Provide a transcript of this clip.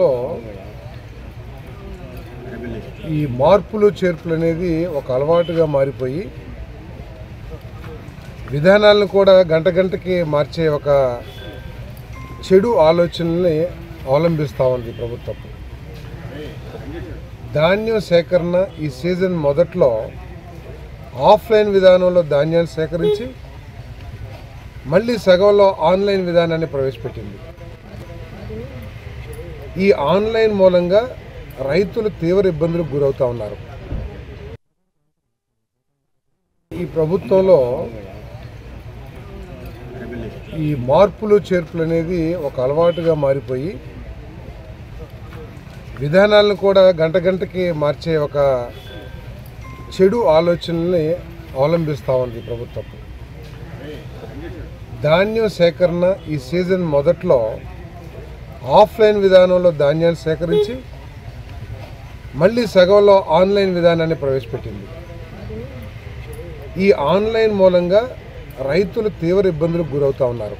లో ఈ మార్పులు చేర్పులు అనేది ఒక అలవాటుగా మారిపోయి విధానాలను కూడా గంట గంటకి మార్చే ఒక చెడు ఆలోచనల్ని అవలంబిస్తూ ఉంది ప్రభుత్వం. ధాన్యం సేకరణ ఈ సీజన్ మొదట్లో ఆఫ్లైన్ విధానంలో ధాన్యాన్ని సేకరించి మళ్ళీ సగంలో ఆన్లైన్ విధానాన్ని ప్రవేశపెట్టింది. ఈ ఆన్లైన్ మూలంగా రైతులు తీవ్ర ఇబ్బందులకు గురవుతూ ఉన్నారు. ఈ ప్రభుత్వంలో ఈ మార్పులు చేర్పులు అనేది ఒక అలవాటుగా మారిపోయి విధానాలను కూడా గంట గంటకి మార్చే ఒక చెడు ఆలోచనల్ని అవలంబిస్తూ ఉంది ప్రభుత్వం. ధాన్యం సేకరణ ఈ సీజన్ మొదట్లో ఆఫ్లైన్ విధానంలో ధాన్యాన్ని సేకరించి మళ్ళీ సగంలో ఆన్లైన్ విధానాన్ని ప్రవేశపెట్టింది. ఈ ఆన్లైన్ మూలంగా రైతులు తీవ్ర ఇబ్బందులకు గురవుతా ఉన్నారు.